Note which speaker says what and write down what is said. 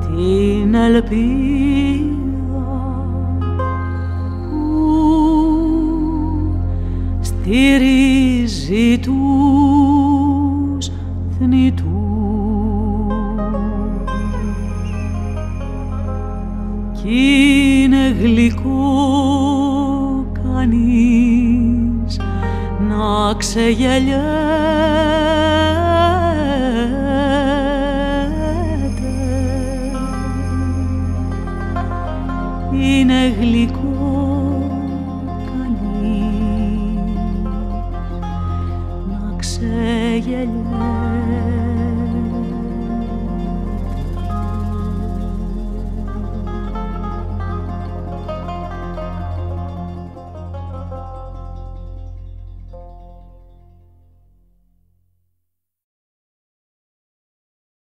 Speaker 1: την ελπίδα που στηρίζει τους θνητούς. Κι είναι γλυκό κανείς να ξεγελιέται είναι γλυκό καλή να ξεγελιάσει